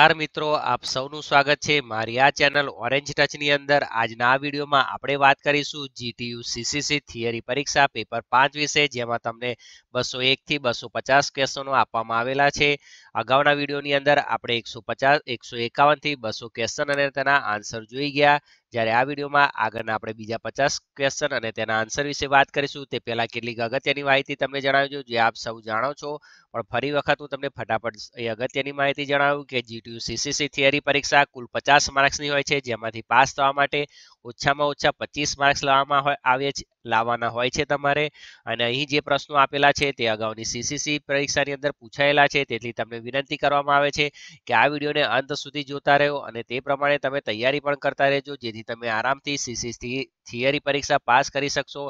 નમસ્કાર મિત્રો, આપ સૌનું સ્વાગત છે મારી આ ચેનલ ઓરેન્જ ટચની અંદર. આજના આ વિડીયોમાં આપણે વાત કરીશું જીટીયુ સીસીસી થિયરી પરીક્ષા પેપર પાંચ વિશે, જેમાં તમને બસો એકથી બસો પચાસ ક્વેશ્ચનો આપવામાં આવેલા છે. અગાઉના વિડીયોની અંદર આપણે એકસો પચાસ, એકસો એકાવનથી બસો ક્વેશ્ચન અને તેના આન્સર જોઈ ગયા. જ્યારે આ વિડીયોમાં આગળના આપણે બીજા પચાસ ક્વેશ્ચન અને તેના આન્સર વિશે વાત કરીશું, તે પહેલા કેટલીક અગત્યની માહિતી તમને જણાવજો, જે આપ સૌ જાણો છો. પણ ફરી વખત હું તમને ફટાફટ એ અગત્યની માહિતી જણાવું કે જીટીયુ સીસીસી થિયરી પરીક્ષા કુલ પચાસ માર્ક્સની હોય છે, જેમાંથી પાસ થવા માટે ઓછામાં ઓછા પચીસ માર્ક્સ લાવવામાં આવે છે, લાવવાના હોય છે તમારે. અને અહીં જે પ્રશ્નો આપેલા છે તે અગાઉની સીસીસી પરીક્ષાની અંદર પૂછાયેલા છે, તેથી તમને વિનંતી કરવામાં આવે છે કે આ વિડીયોને અંત સુધી જોતા રહો અને તે પ્રમાણે તમે તૈયારી પણ કરતા રહેજો, જેથી તમે આરામથી સીસીસી થિયરી પરીક્ષા પાસ કરી શકશો.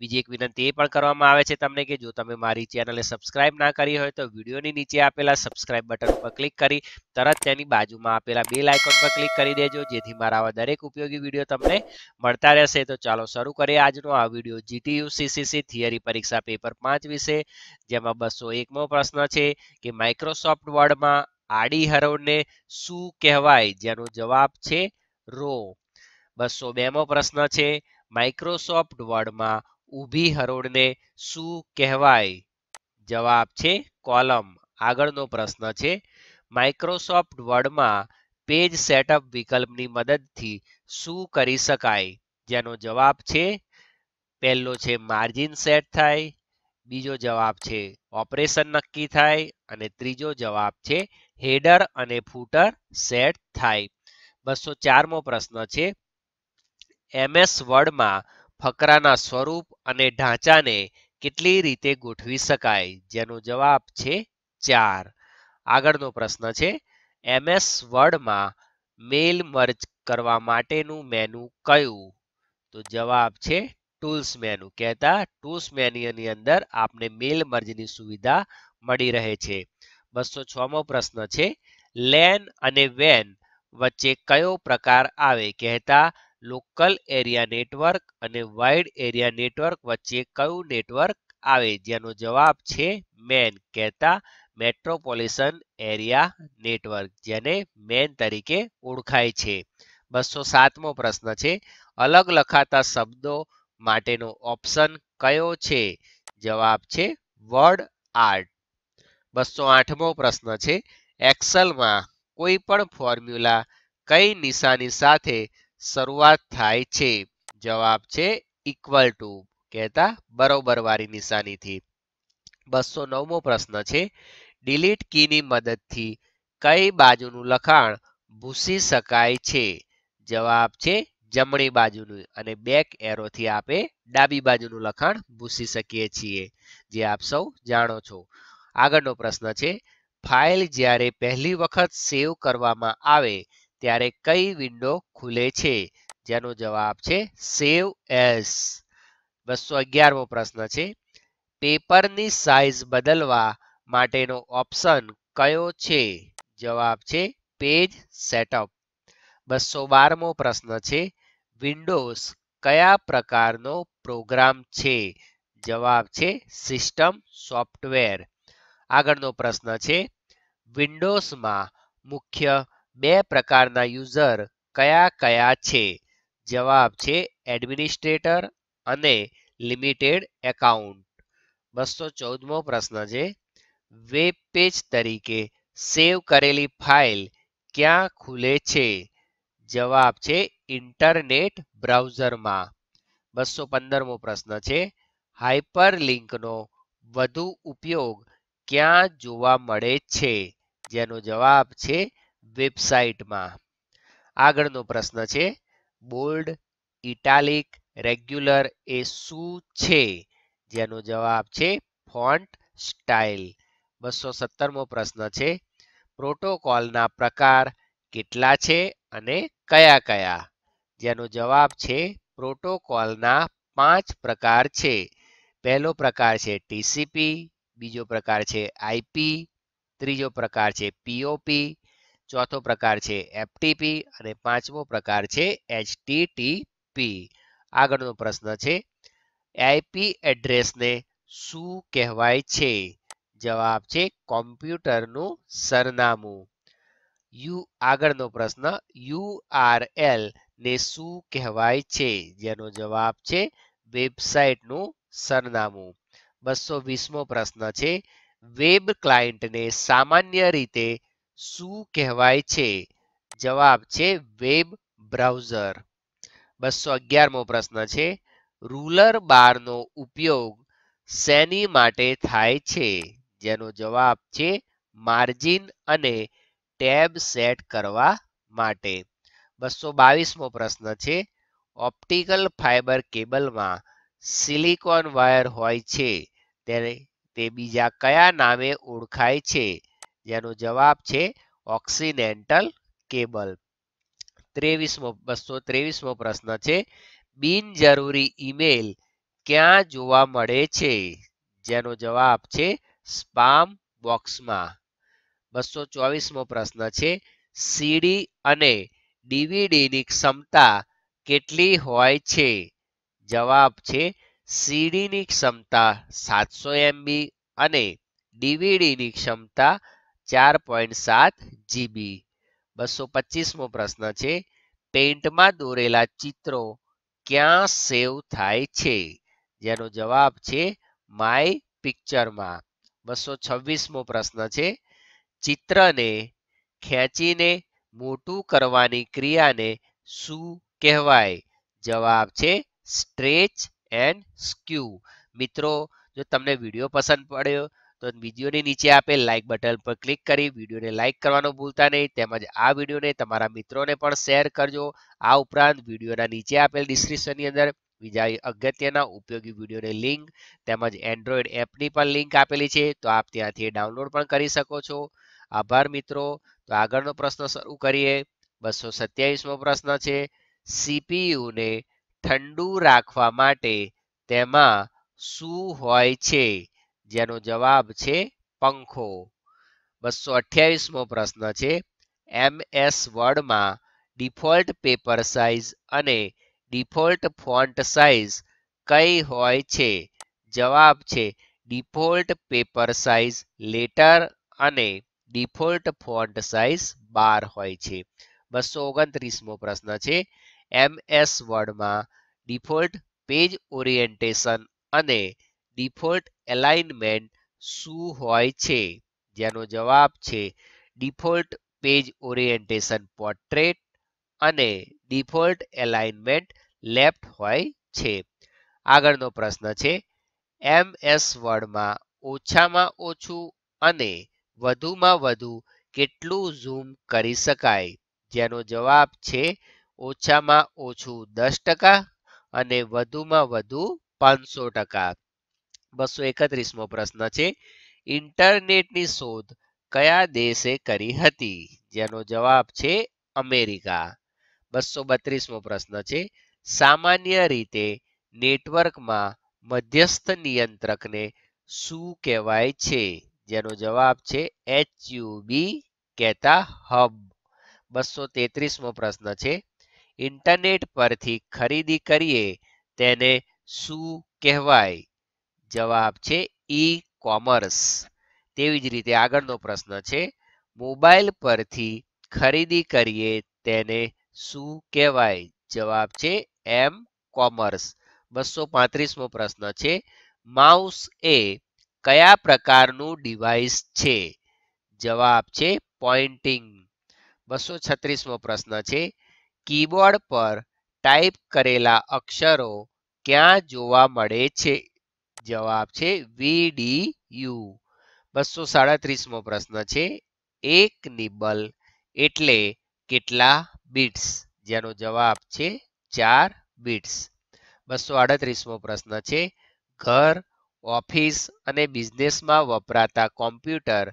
બીજી એક વિનંતી એ પણ કરવામાં આવે છે તમને કે જો તમે મારી ચેનલને સબસ્ક્રાઇબ ના કરી હોય તો વિડીયોની નીચે આપેલા સબસ્ક્રાઇબ બટન પર ક્લિક કરી તરત તેની બાજુમાં આપેલા બે લાઇકોન પર ક્લિક કરી દેજો, જેથી મારા આવા દરેક ઉપયોગી વીડિયો તમને મળતા રહેશે. તો ચાલો શરૂ કરીએ આજનો આ વીડિયો. જીટીયુ સીસીસી થિયરી પરીક્ષા પેપર પાંચ વિશે, જેમાં બસો એકમો પ્રશ્ન છે કે માઇક્રોસોફ્ટ વર્ડમાં આડી હરોળને શું કહેવાય? જેનો જવાબ છે રો. બસો બેમો પ્રશ્ન છે. માઇક્રોસોફ્ટ વર્ડમાં ઊભી હરોળને શું કહેવાય? જવાબ છે કોલમ. આગળનો પ્રશ્ન છે. માઇક્રોસોફ્ટ વર્ડમાં પેજ સેટઅપ વિકલ્પની મદદથી શું કરી શકાય? જેનો જવાબ છે, પહેલો છે માર્જિન સેટ થાય, બીજો જવાબ છે ઓપરેશન નક્કી થાય, અને ત્રીજો જવાબ છે હેડર અને ફૂટર સેટ થાય. બસો ચારમો પ્રશ્ન છે એમએસ વર્ડમાં ફકરાના સ્વરૂપ અને ઢાંચાને કેટલી રીતે ગોઠવી શકાય? જેનો જવાબ છે ચાર. આગળનો પ્રશ્ન છે એમએસ વર્ડમાં મેલ મર્જ કરવા માટેનું મેનુ કયું? તો જવાબ છે ટૂલ્સ મેનુ કહેતા ટૂલ્સ મેન્યુની અંદર આપને મેલ મર્જની સુવિધા મળી રહે છે. બસો છમો પ્રશ્ન છે, લેન અને વેન વચ્ચે કયો પ્રકાર આવે? કહેતા, લોકલ એરિયા નેટવર્ક અને વાઇડ એરિયા નેટવર્ક વચ્ચે કયું નેટવર્ક આવે? જેનો જવાબ છે, મેન. કહેતા મેટ્રોપોલિટન એરિયા નેટવર્ક, જેને મેન તરીકે ઓળખાય છે. બસો સાતમો પ્રશ્ન છે. અલગ લખાતા શબ્દો માટેનો ઓપ્શન કયો છે? જવાબ છે વર્ડ આર્ટ. બસો આઠમો પ્રશ્ન છે. એક્સેલમાં કોઈ પણ ફોર્મ્યુલા કઈ નિશાની સાથે શરૂઆત થાય છે? જવાબ છે ઇક્વલ ટુ. કહેતા બરોબરવાળી નિશાનીથી. બસો નવમો પ્રશ્ન છે. ડિલીટ કીની મદદથી કઈ બાજુનું લખાણ ભૂસી શકાય છે? જવાબ છે જમણી બાજુનું અને બેક એરોથી આપે ડાબી બાજુનું લખાણ ભૂસી શકીએ છીએ. જે આપ સૌ જાણો છો. આગળનો પ્રશ્ન છે ફાઇલ જ્યારે પહેલી વખત સેવ કરવામાં આવે, ત્યારે કઈ વિન્ડો ખુલે છે? જેનો જવાબ છે સેવ એસ બસો અગિયારમો પ્રશ્ન છે, પેપરની સાઇઝ બદલવા માટેનો ઓપ્શન કયો છે? જવાબ છે પેજ સેટઅપ બસો બારમો પ્રશ્ન છે, વિન્ડોઝ કયા પ્રકારનો પ્રોગ્રામ છે? જવાબ છે, સિસ્ટમ સોફ્ટવેર. આગળનો પ્રશ્ન છે, વિન્ડોઝમાં મુખ્ય બે પ્રકારના યુઝર કયા કયા છે? જવાબ છે, એડમિનિસ્ટ્રેટર અને લિમિટેડ એકાઉન્ટ. બસો ચૌદમો પ્રશ્ન છે, વેબ પેજ તરીકે સેવ કરેલી ફાઇલ ક્યાં ખુલે છે? જવાબ છે ઇન્ટરનેટ બ્રાઉઝરમાં. બસો પંદરમો પ્રશ્ન છે હાઇપરલિંકનો વધુ ઉપયોગ ક્યાં જોવા મળે છે? જેનો જવાબ છે વેબસાઇટમાં. આગળનો પ્રશ્ન છે, બોલ્ડ ઇટાલિક રેગ્યુલર એ શું છે? જેનો જવાબ છે ફોન્ટ સ્ટાઇલ. બસો સત્તરમો પ્રશ્ન છે, પ્રોટોકોલના પ્રકાર કેટલા છે અને કયા કયા? જેનો જવાબ છે પ્રોટોકોલના પાંચ પ્રકાર છે. પહેલો પ્રકાર છે ટીસીપી, બીજો પ્રકાર છે આઈપી, ત્રીજો પ્રકાર છે પીઓપી, ચોથો પ્રકાર છે એફટીપી અને પાંચમો પ્રકાર છે એચટીટીપી. આગળનો પ્રશ્ન છે આઈપી એડ્રેસને શું કહેવાય છે? જવાબ છે કોમ્પ્યુટરનું સરનામું. યુ આગળનો પ્રશ્ન યુઆરએલ ને શું કહેવાય છે? જેનો જવાબ છે વેબસાઇટનું સરનામું. બસો વીસમો પ્રશ્ન છે, વેબ ક્લાયન્ટને સામાન્ય રીતે શું કહેવાય છે? જવાબ છે વેબ બ્રાઉઝર. બસો અગિયારમો પ્રશ્ન છે, રૂલર બારનો ઉપયોગ શેની માટે થાય છે? જેનો જવાબ છે માર્જિન અને ટેબ સેટ કરવા માટે. બસો બાવીસમો પ્રશ્ન છે ઓપ્ટિકલ ફાઇબર કેબલમાં સિલિકોન વાયર હોય છે ત્યારે તે બીજા કયા નામે ઓળખાય છે? જેનો જવાબ છે ઓક્સિડેન્ટલ કેબલ ત્રેવીસમો, બસો ત્રેવીસમો પ્રશ્ન છે, બિનજરૂરી ઈમેલ ક્યાં જોવા મળે છે? જેનો જવાબ છે સ્પામ બોક્સમાં બસો ચોવીસમો પ્રશ્ન છે, સીડી અને ડીવીડીની ક્ષમતા કેટલી હોય છે? જવાબ છે, સીડીની ક્ષમતા સાતસો એમબી અને ડીવીડીની ક્ષમતા ચાર પોઈન્ટ સાત જીબી. બસો પચીસમો પ્રશ્ન છે, પેઇન્ટમાં દોરેલા ચિત્રો ક્યાં સેવ થાય છે? જેનો જવાબ છે, માય પિક્ચરમાં. બસો છવ્વીસમો પ્રશ્ન છે ચિત્રને ખેંચીને મોટું કરવાની ક્રિયાને શું કહેવાય. જવાબ છે સ્ટ્રેચ એન્ડ સ્ક્યુ. મિત્રો, જો તમને વીડિયો પસંદ પડ્યો, તો વિડીયોની નીચે આપેલ લાઇક બટન પર ક્લિક કરી વિડીયોને લાઇક કરવાનું ભૂલતા નહીં. તેમજ આ વિડીયોને તમારા મિત્રોને પણ શેર કરજો. આ ઉપરાંત વિડીયોના નીચે આપેલ ડિસ્ક્રિપ્શનની અંદર બીજા અગત્યના ઉપયોગી વિડીયોની લિંક તેમજ એન્ડ્રોઈડ એપની પણ લિંક આપેલી છે. તો આપ ત્યાંથી ડાઉનલોડ પણ કરી શકો છો. આભાર મિત્રો. તો આગળનો પ્રશ્ન શરૂ કરીએ. બસો સત્યાવીસમો પ્રશ્ન છે સીપીયુને ઠંડુ રાખવા માટે તેમાં શું હોય છે? જેનો જવાબ છે પંખો. બસો અઠ્યાવીસમો પ્રશ્ન છે એમએસ વર્ડમાં ડિફોલ્ટ પેપર સાઇઝ અને ડિફોલ્ટ ફોન્ટ સાઇઝ કઈ હોય છે? જવાબ છે, ડિફોલ્ટ પેપર સાઇઝ લેટર અને ડિફોલ્ટ ફોન્ટ સાઇઝ બાર હોય છે. બસો ઓગણત્રીસમો પ્રશ્ન છે. એમએસ વર્ડમાં ડિફોલ્ટ પેજ ઓરિએન્ટેશન અને ડિફોલ્ટ એલાઇનમેન્ટ શું હોય છે? જેનો જવાબ છે ડિફોલ્ટ પેજ ઓરિએન્ટેશન પોર્ટ્રેટ અને ડિફોલ્ટ એલાઇનમેન્ટ લેફ્ટ હોય છે. આગળનો પ્રશ્ન છે. એમએસ વર્ડમાં ઓછામાં ઓછું અને વધુમાં વધુ કેટલું ઝૂમ કરી શકાય? જેનો જવાબ છે ઓછામાં ઓછું દસ ટકા અને વધુમાં વધુ પાંચસો ટકા. બસો એકત્રીસમો પ્રશ્ન છે, ઇન્ટરનેટની શોધ કયા દેશે કરી હતી? જેનો જવાબ છે અમેરિકા. બસો બત્રીસમો પ્રશ્ન છે, સામાન્ય રીતે નેટવર્કમાં મધ્યસ્થ નિયંત્રકને શું કહેવાય છે? જેનો જવાબ છે એચ યુબી કહેતા હબ. બસો તેત્રીસમો પ્રશ્ન છે. ઇન્ટરનેટ પરથી ખરીદી કરીએ તેને શું કહેવાય? જવાબ છે ઈ કોમર્સ તેવી જ રીતે આગળનો પ્રશ્ન છે, મોબાઈલ પરથી ખરીદી કરીએ તેને શું કહેવાય? જવાબ છે એમ કોમર્સ. બસો પાંત્રીસમો પ્રશ્ન છે, માઉસ એ કયા પ્રકારનું ડિવાઇસ છે? જવાબ છે પોઇન્ટિંગ બસો છત્રીસમો પ્રશ્ન છે કીબોર્ડ પર ટાઈપ કરેલા અક્ષરો ક્યાં જોવા મળે છે? જવાબ છે વીડીયુ બસો સાડત્રીસમો પ્રશ્ન છે, એક નિબલ એટલે કેટલા બિટ્સ જેનો જવાબ છે ચાર બિટ્સ બસો આડત્રીસમો પ્રશ્ન છે, ઘર ઓફિસ અને બિઝનેસમાં વપરાતા કોમ્પ્યુટર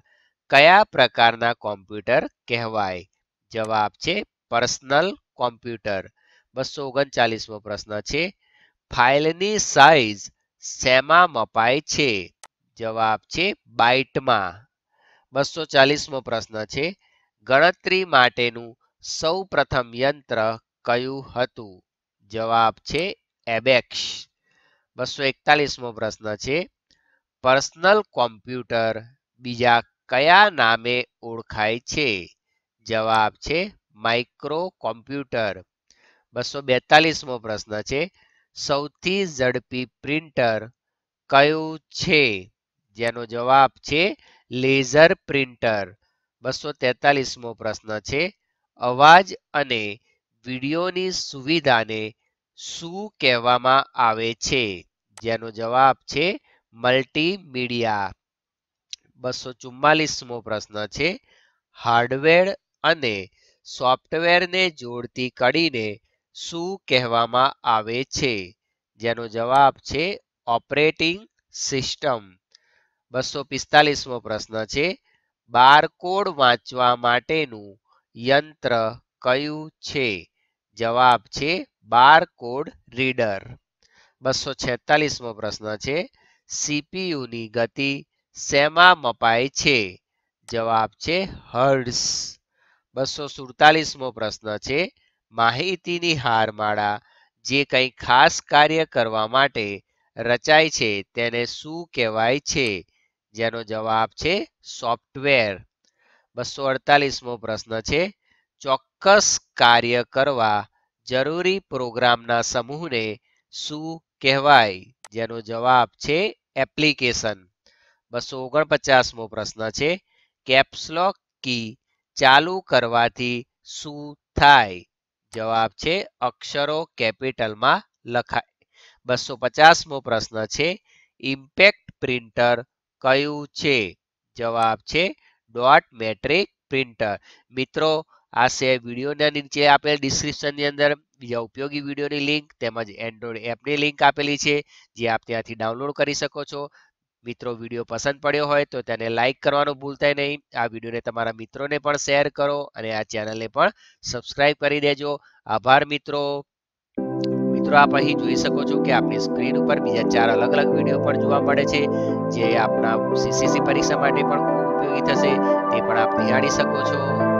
કયા પ્રકારના કોમ્પ્યુટર કહેવાય? જવાબ છે, પર્સનલ કોમ્પ્યુટર. બસો ઓગણચાલીસમો પ્રશ્ન છે, ફાઇલની સાઇઝ શેમાં મપાય છે? જવાબ છે, બાઇટમાં. બસો ચાલીસમો પ્રશ્ન છે, ગણતરી માટેનું સૌ પ્રથમ યંત્ર કયું હતું? જવાબ છે, એબેક્સ. બસો એકતાલીસમો પ્રશ્ન છે. પર્સનલ કોમ્પ્યુટર બીજા કયા નામે ઓળખાય છે? જવાબ છે માઇક્રો કોમ્પ્યુટર બસો બેતાલીસમો પ્રશ્ન છે. સૌથી ઝડપી પ્રિન્ટર કયું છે? જેનો જવાબ છે લેઝર પ્રિન્ટર બસો તેતાલીસમો પ્રશ્ન છે. અવાજ અને વિડીયોની સુવિધાને શું કહેવામાં આવે છે? જેનો જવાબ છે મલ્ટીમીડિયા બસો ચુમ્માલીસમો પ્રશ્ન છે. હાર્ડવેર અને સોફ્ટવેરને જોડતી કડીને શું કહેવામાં આવે છે? જેનો જવાબ છે ઓપરેટિંગ સિસ્ટમ બસો પિસ્તાલીસમો પ્રશ્ન છે. બારકોડ વાંચવા માટેનું યંત્ર કયું છે? જવાબ છે બારકોડ રીડર. બસો છેતાલીસમો પ્રશ્ન છે સીપીયુની ગતિ શેમાં મપાય છે? જવાબ છે હર્ડ્સ બસો સુડતાલીસમો પ્રશ્ન છે, માહિતીની હારમાળા જે કંઈ ખાસ કાર્ય કરવા માટે રચાય છે તેને શું કહેવાય છે? જેનો જવાબ છે, સોફ્ટવેર. બસો અડતાલીસમો પ્રશ્ન છે, ચોક્કસ કાર્ય કરવા જરૂરી પ્રોગ્રામના સમૂહને શું કહેવાય? જેનો જવાબ છે એપ્લિકેશન. બસો ઓગણપચાસમો પ્રશ્ન છે કેપ્સલોક કી ચાલુ કરવાથી શું થાય? જવાબ છે અક્ષરો કેપિટલમાં લખાય. બસો પચાસમો પ્રશ્ન છે ઇમ્પેક્ટ પ્રિન્ટર કયું છે? જવાબ છે ડોટ મેટ્રિક પ્રિન્ટર મિત્રો આ છે વિડીયોના નીચે આપેલ ડિસ્ક્રિપ્શનની અંદર બીજા ઉપયોગી વિડીયોની લિંક તેમજ એન્ડ્રોઈડ એપની લિંક આપેલી છે, જે આપ ત્યાંથી ડાઉનલોડ કરી શકો છો. મિત્રો, વીડિયો પસંદ પડ્યો હોય તો તેને લાઇક કરવાનું ભૂલતા નહીં. આ વિડીયોને તમારા મિત્રોને પણ શેર કરો અને આ ચેનલને પણ સબસ્ક્રાઇબ કરી દેજો. આભાર, મિત્રો. મિત્રો, આપ અહીં જોઈ શકો છો કે આપણી સ્ક્રીન ઉપર બીજા ચાર અલગ અલગ વીડિયો પણ જોવા મળે છે, જે આપણા સીસીસી પરીક્ષા માટે પણ ઉપયોગી થશે. તે પણ આપ નિહાળી શકો છો.